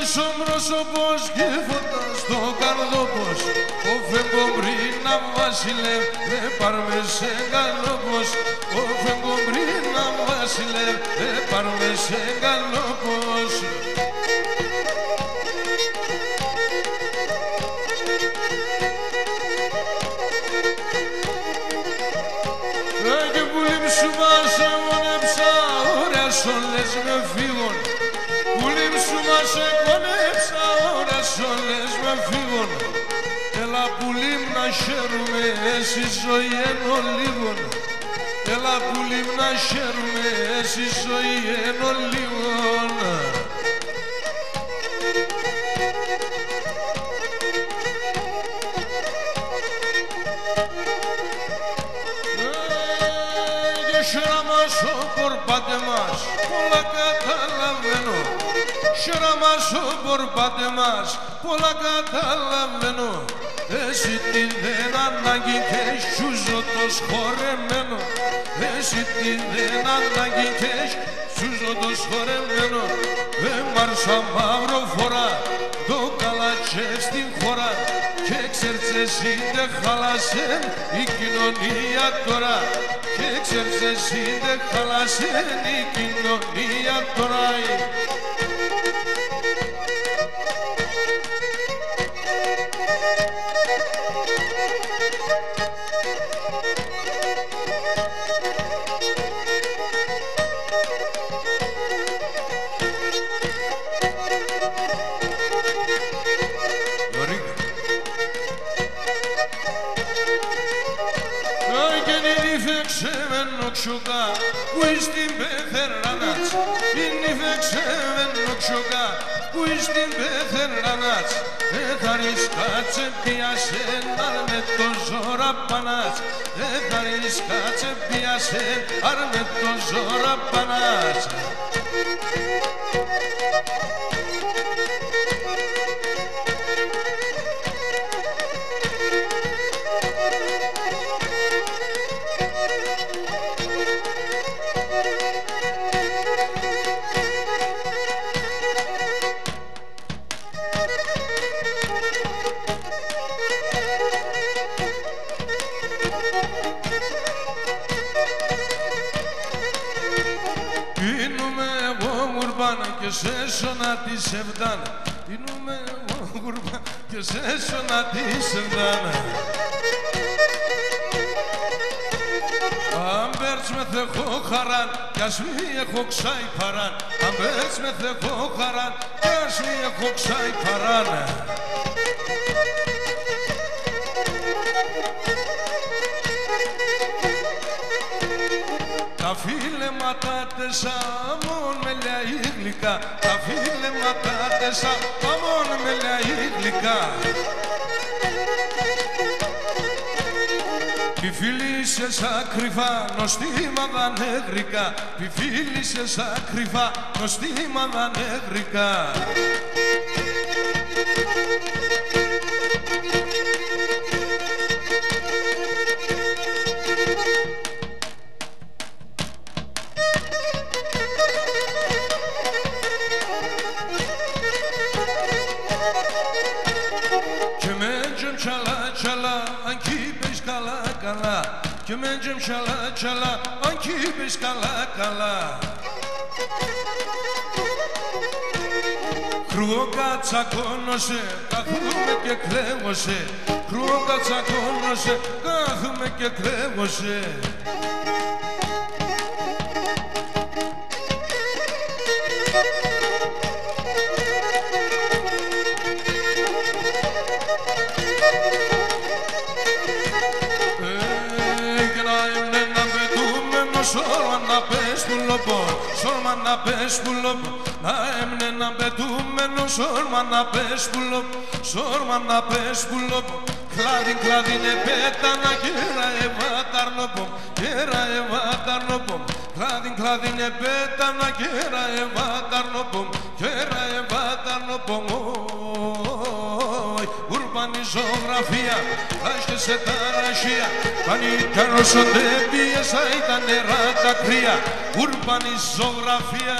μισό πρόσωπος και φωτά στο καρδόπος. Ο φεγκομπρίνα βασιλεύ, δε πάρμε σε γαλόπος Ο φεγκομπρίνα βασιλεύ, δε πάρμε σε γαλόπος ζωή ενώ λίγον. Έλα που λειμ να χαίρουμε, εσύ ζωή ενώ λίγον. Και σειρά μας ο κορπάτε μας, πολλά καταλαβαίνω. Σειρά μας ο κορπάτε μας, πολλά καταλαβαίνω. Εσύ τι δεν ανάγκη και σούζω το σχορεμένο. Εσύ τι δεν ανάγκη και σούζω το σχορεμένο. Ε, μάρσα μαύρο φορά, το καλατσέ στην χώρα. Και ξέρεις εσύ δεν χάλασε η κοινωνία τώρα Και ξέρεις εσύ δεν χάλασε η κοινωνία τώρα με νοξοκά που στην πεθερανάτς Ε θα ρισκάτσε πιάσε αρ με το ζώρα πανάτς Ε θα ρισκάτσε πιάσε αρ με το ζώρα πανάτς τη σεβδάνα. Είνουμε εγώ γουρμπάνα και σε σώνα τη σεβδάνα. Αν πέρτς με θεχώ χαράν κι ας μη έχω ξάι παράν. Αν πέρτς με θεχώ χαράν κι ας μη έχω ξάι παράν φίλεματα τεσά αμόν με λέει γλυκά. Τα φίλεματα τεσά αμόν με λέει γλυκά. Πι φίλησες ακρυφά νοστήματα νεγρικά Πι φίλησες ακρυφά νοστήματα νεγρικά κατσακώνωσε, κάθομαι και κλαίγωσε Κρούο κατσακώνωσε, κάθομαι και κλαίγωσε Έγινε να πετούμενο σόρμα να πες που λοπό Σόρμα να πες που λοπό Να έμεινε να πετούμενο. Σόρμα να πες που λοπό Σόρμα να πες που λοπό Κλάδι κλάδι είναι πέτανα κέρα ευάταρνοπο Κέρα ευάταρνοπο Κλάδι κλάδι είναι πέτανα κέρα ευάταρνοπο Κέρα ευάταρνοπο Ουρμπανή ζωγραφία, άχε σε ταραχία Πανίκαρο ότε πίεσα ήταν νερά τα κρύα Ουρμπανή ζωγραφία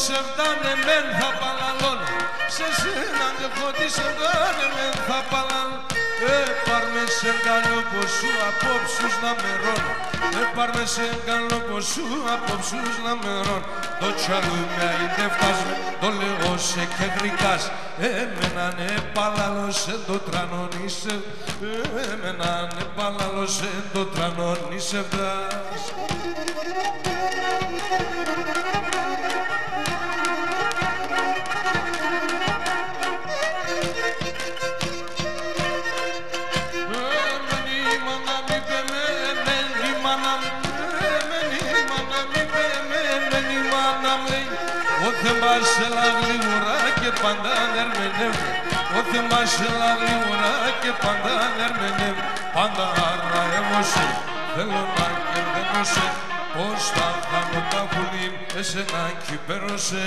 αντεχώ τις εφτάνε μεν θα παλαλώνω. Σε σένα αντεχώ τις εφτάνε μεν θα παλαλώνω Ε, πάρ' με σε καλό πως σου απόψους να με ρώνω Ε, πάρ' με σε καλό πως σου απόψους να με ρώνω Το τσαλούμε είναι φτάσουμε, το λέω σε και γρικάς Εμένα ναι παλαλώσε το τρανώνισε Εμένα ναι παλαλώσε το τρανώνισε φτάς Θεμάς Ο Θεμάς έλα γλίγορα και πάντα δερμενεύει Πάντα άρα έμωσε, θέλω να κερδένωσε Πώς θα κάνω τα πουλί, εσένα κυπέρωσε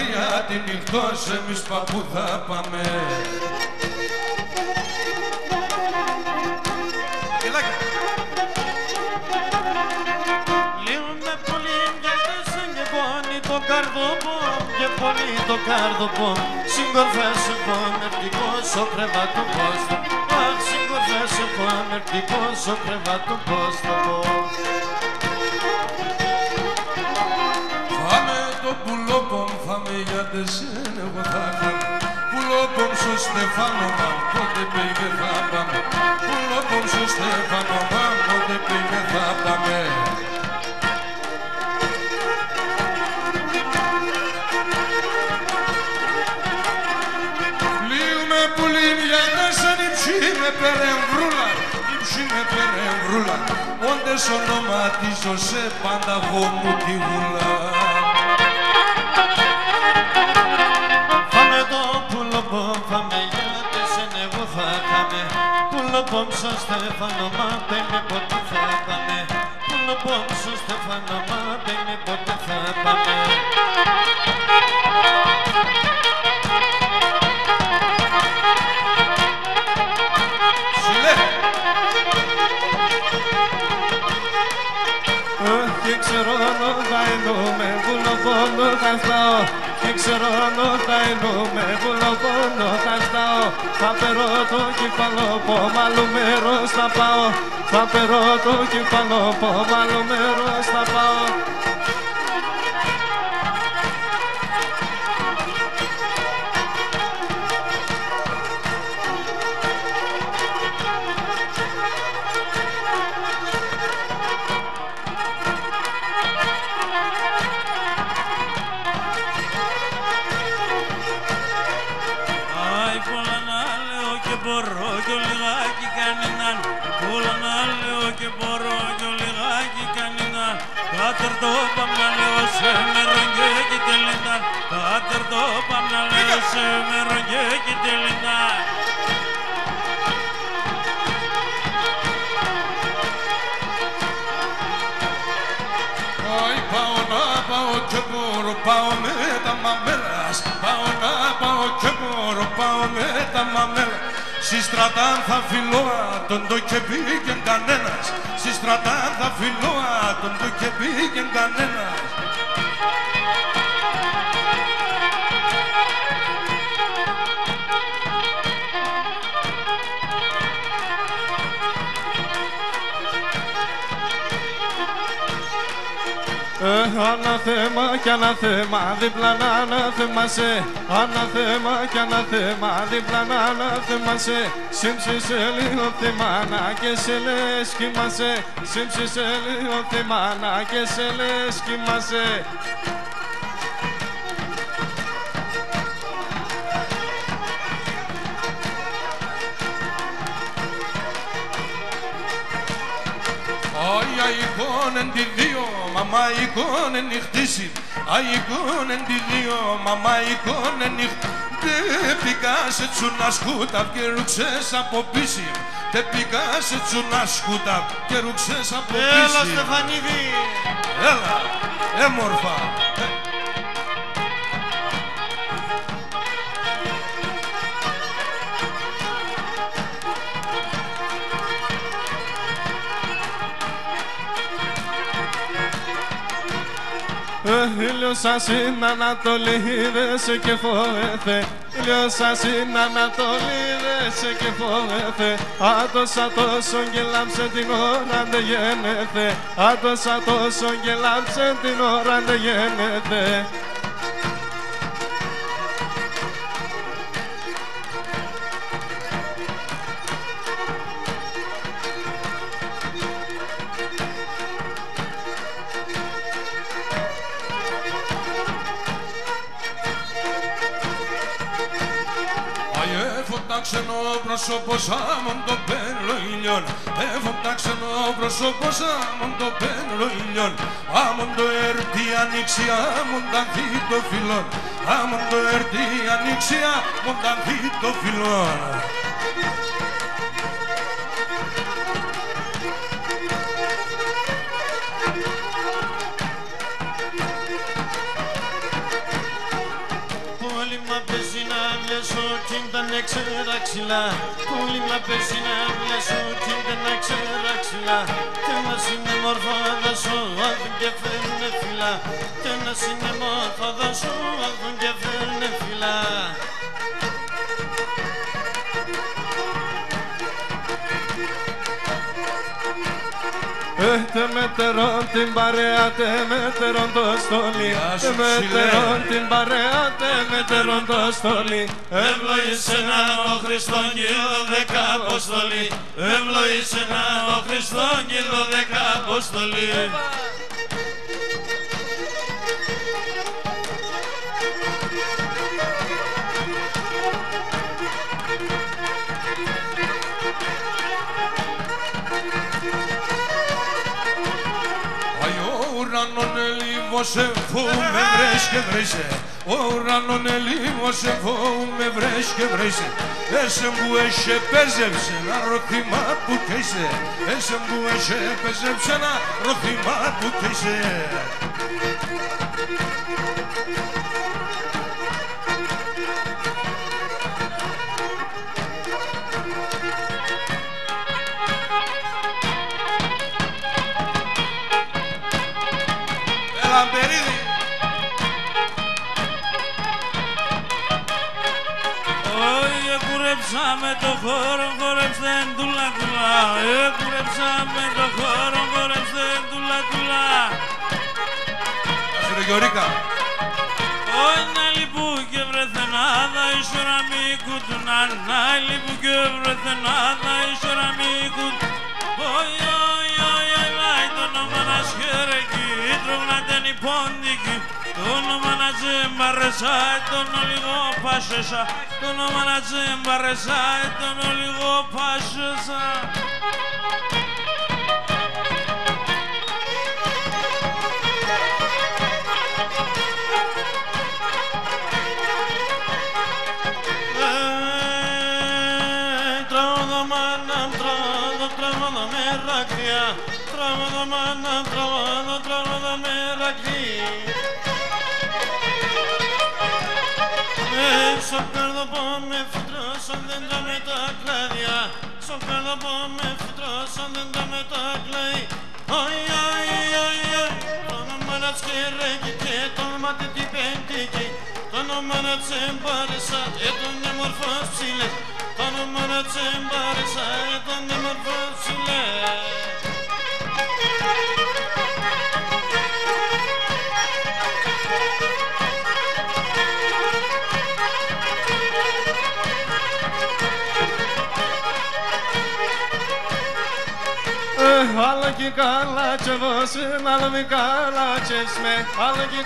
ώρα τρία τη νυχτός εμείς παππού θα πάμε. Καρδοπό και πολύ το καρδοπό Συγκορφέσαι πω αμερτικός ο κρεβάτο πώς το Αχ συγκορφέσαι πω αμερτικός ο κρεβάτο πώς το πω Φάμε το πουλόπομ, φάμε για τεσσέν εγώ θα κάνω Πουλόπομ στο Στεφάνο μα, πότε πήγε θα πάμε. Πουλόπομ στο Στεφάνο μα, πότε πήγε θα πάμε. Με περεμβρούλα, ύψη με περεμβρούλα Όντες ονοματίζω σε πάντα εγώ μου τη γουλά Πουλοπό στο Στέφανο, μα δεν με ποτέ θα πάμε Πουλοπό στο Στέφανο, μα δεν με ποτέ θα πάμε Και ξέρω θα εννοούμε, βουλοπόνο θα στάω Και ξέρω θα εννοούμε, βουλοπόνο θα στάω Θα περώ το κεφαλό, άλλο μέρος θα πάω. Θα περώ το κεφαλό, άλλο μέρος θα πάω τα μαμέλας Στη στρατάν θα φιλώ τον το και πήγε κανένας. Στη στρατάν θα φιλώ τον το και πήγε κανένας αναθέμα κι αναθέμα, δίπλα να αναθέμασε Αναθέμα κι αναθέμα, δίπλα να αναθέμασε Σύμψησε λίγο θυμάνα και σε λες κοιμάσαι. Σύμψησε λίγο θυμάνα και σε λες κοιμάσαι. Ai, ai, κόνεν τη δύο, μαμά η κόνεν νυχτήσει. Ai, κόνεν τη δύο, μαμά η κόνεν νυχτήσει. Δεν πήγα σε τσούνα σκούτα και ρουξές από πίση. Δεν πήγα σε τσούνα σκούτα και ρουξές από πίση. Έλα Στεφανίδη! Έλα, έμορφα. Ε, Ε, ήλιος σας είναι Ανατολή, δέσε και φοβέθε Ήλιος σας είναι Ανατολή, δέσε και φοβέθε Άτος, άτος, και λάμψε την ώρα, δεν γέννεται Άτος, άτος, και λάμψε την ώρα, δεν γέννεται εφωτάξενο πρόσωπο σάμον το πέλο ήλιον. Εφωτάξενο πρόσωπο σάμον το πέλο ήλιον. Άμον το έρθει ανοίξει άμον τα το φιλόν. Άμον το έρθει ανοίξει άμον τα το φιλόν κι ήταν έξερα ξυλά Πολύ μ' απέσει να βλέσω κι ήταν έξερα ξυλά Κι ένας είναι μόρφα δάσο, άλθουν και φέρνε φυλά. Κι ένας είναι μόρφα δάσο, άλθουν και φέρνε φυλά Ε, τε μετερών την παρέα, τε μετερών το στολί. Γεια Τε σου, μετερών ψηλέ. την παρέα, τε μετερών το στολί. Ευλογήσε να ο Χριστόν και η δωδέκα αποστολή. Ευλογήσε να ο Χριστόν και η δωδέκα αποστολή ελίβος εφού με βρες και βρέσε. Ο ουρανόν ελίβος εφού με βρες και βρέσε. Έσαι που έσαι πέζεψε ένα ρωτήμα που καίσε. Έσαι που έσαι πέζεψε ένα ρωτήμα που καίσε χώρο, χορέψτε ντουλα ντουλα. Ε, κουρέψαμε το χώρο, χορέψτε ντουλα ντουλα. Σου Γιωρίκα Όχι να λυπού και βρεθενάδα, ίσορα μη κουτουνά. Να λυπού και βρεθενάδα, ίσορα μη κουτουνά. Σχερεκεί, τρογνάτε νηπόντικη. Το όνομα να τζεμπαρεσάει, τον ολιγό πάσεσα. Το όνομα να τζεμπαρεσάει, τον ολιγό πάσεσα. Ε, τράβαδα μάνα, τράβαδα, τράβαδα με Σ' απέρδο πω με φυτρώσαν δεν τα με τα κλάδια με φυτρώσαν δεν τα με τα κλάδια Ωι, ωι, ωι, Το όνομα να σκερέκει το όνομα την Το όνομα να τσεμπάρισα ήταν μια μορφός ψηλές Το όνομα να τσεμπάρισα ήταν μια μορφός αλλά και καλά και βόσιν, αλλά μη καλά και σμε Αλλά και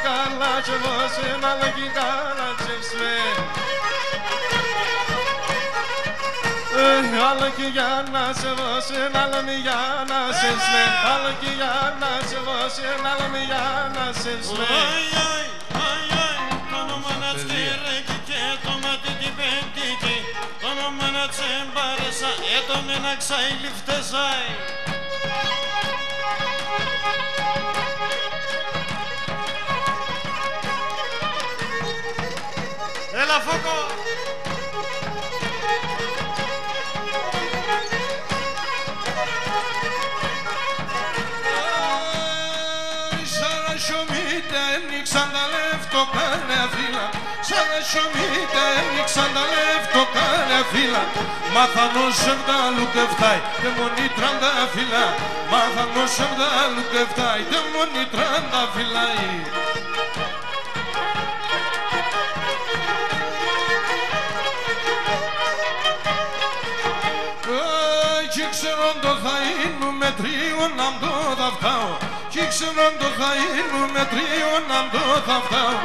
Αλλά και για να σε βόσιν, αλλά μη για να σε σμε Αλλά και για να σε βόσιν, αλλά μη για να σε σμε Αι, αι, αι, αι, το όνομα να τσχερέκει και το μάτι την πεντίκη το όνομα να τσεμπάρισα, έτον ένα ξαίλι Σαρασιομίτε ανοίξαν τα λεφτό κάνε φύλλα Σαρασιομίτε ανοίξαν τα λεφτό κάνε φύλλα Μάθανος σε βγάλου και φτάει και μονή τράντα φύλλα Μάθανος σε βγάλου και φτάει και μονή τράντα φύλλαει θα είναι με τρίο να μ' το θα φτάω Κι ξέρω το θα είναι με τρίο να μ' το θα φτάω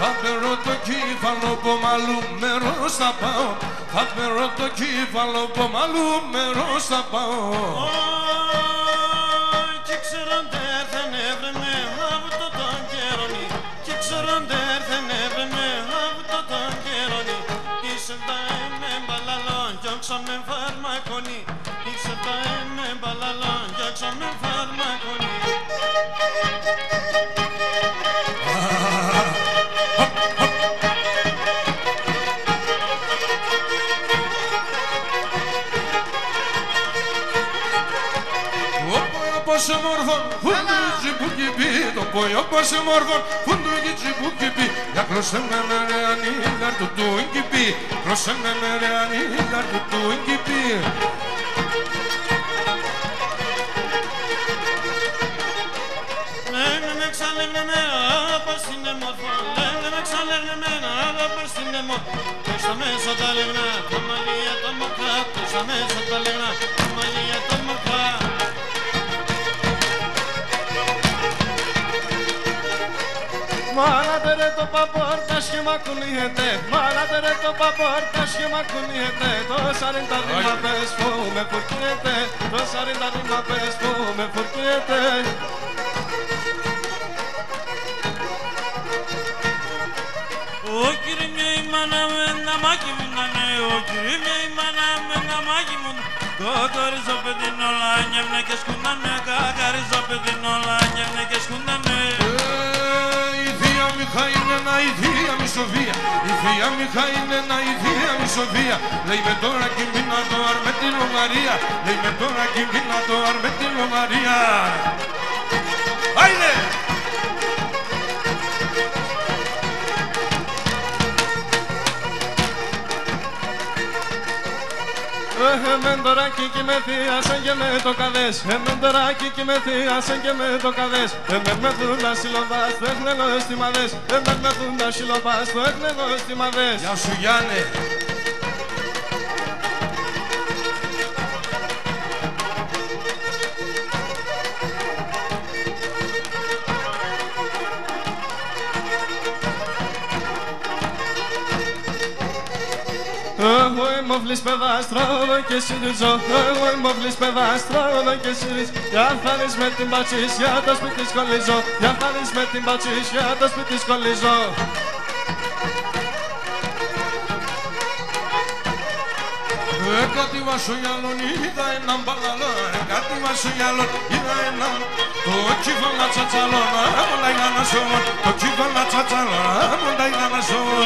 Θα περώ το κύφαλο που μαλλού μέρος θα πάω. Θα περώ το κύφαλο που μαλλού μέρος θα πάω μόρφων φουντούτσι που κυπεί. Το πόι όπως μόρφων φουντούτσι που κυπεί. Για κλώσε με με ρε ανήλαρ του του κυπεί Κλώσε με με ρε ανήλαρ του του κυπεί άπας είναι μορφό Και στα μέσα τα λεγνά, τα μαλλιά τα μακρά Και στα μέσα τα λεγνά, τα μαλλιά τα μακρά Μάρατε ρε το παπόρτας και μ' ακουνιέται Μάρατε ρε το παπόρτας και μ' ακουνιέται Τόσα είναι τα ρήμα πες που με φουρκιέται Τόσα είναι τα ρήμα πες που με φουρκιέται Ο κύριε μια η μάνα με ένα μάκι μου να ναι Ο κύριε μια η μάνα με ένα μάκι μου. Το κορίτσο παιδί όλα νιέμνε και σκούντανε Κακαρίζο παιδί όλα νιέμνε και σκούντανε Ε, Η θεία Μιχά είναι ένα η θεία μη Σοφία Η θεία Μιχά είναι ένα η θεία μη Σοφία Λέει με τώρα κοιμήνα το αρ με την Ουγγαρία Λέει με τώρα κοιμήνα το αρ με την Ουγγαρία Άινε! Εμεν τωράκι και με θείασαν και με το καδές. Εμεν τωράκι και με θείασαν και με το καδές. Εμεν με δουν τα συλλοβάς το έκνελο στη μαδές. Εμεν με δουν τα συλλοβάς το έκνελο στη μαδές. Γεια σου Γιάννε Εγώ είμαι ο φλής παιδάστρο και συνηθίζω Εγώ είμαι ο φλής παιδάστρο και συνηθίζω Για θα δεις με την πατσίσια το σπίτι σκολίζω Για θα δεις με την πατσίσια το σπίτι σκολίζω Ε, κάτι βασογιαλόν είδα έναν μπαλαλό. Ε, κάτι βασογιαλόν είδα έναν Το κύφαλα τσατσαλόν Αμοντα είδα να σωμόν Το κύφαλα τσατσαλόν Αμοντα είδα να σωμόν Επειδή αν το λέτε, πάμε σε χαμέλετε. Επειδή αν το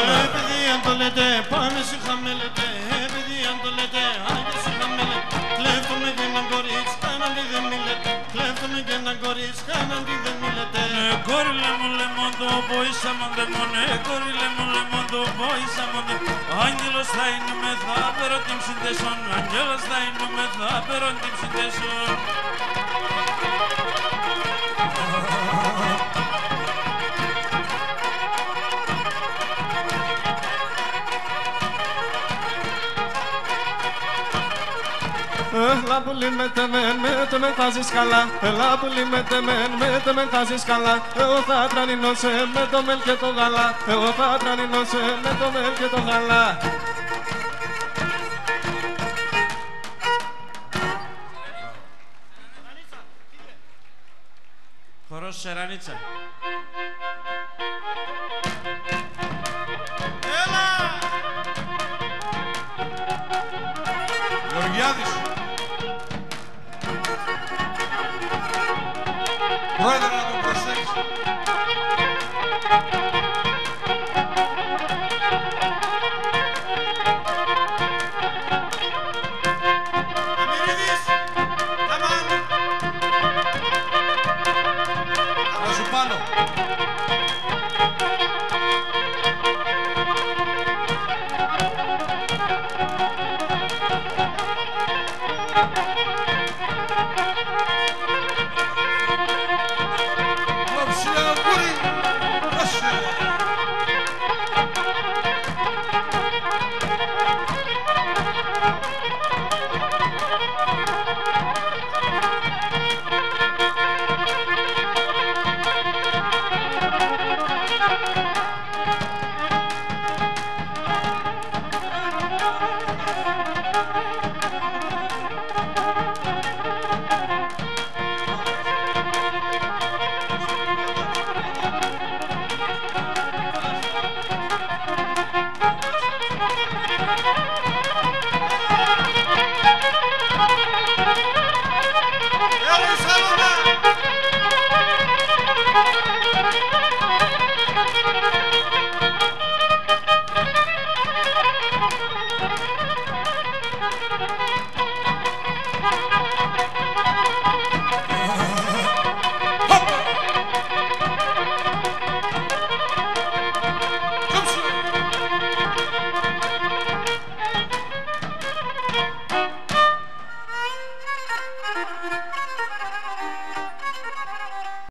μοντεμόνε, κόριλε μου λεμόντο, πόησα μοντε. Άγγελος θα είναι με θα περω την ψυντεσόν, άγγελος θα είναι με θα περω την ψυντεσόν. Έλα που με τεμέν, με το με χάζεις καλά. Έλα που με τεμέν, με το με χάζεις καλά. Εγώ θα τρανινώ σε με το μέλ και το γαλά Εγώ θα τρανινώ σε με το μέλ και το γαλά Χορός Σερανίτσα.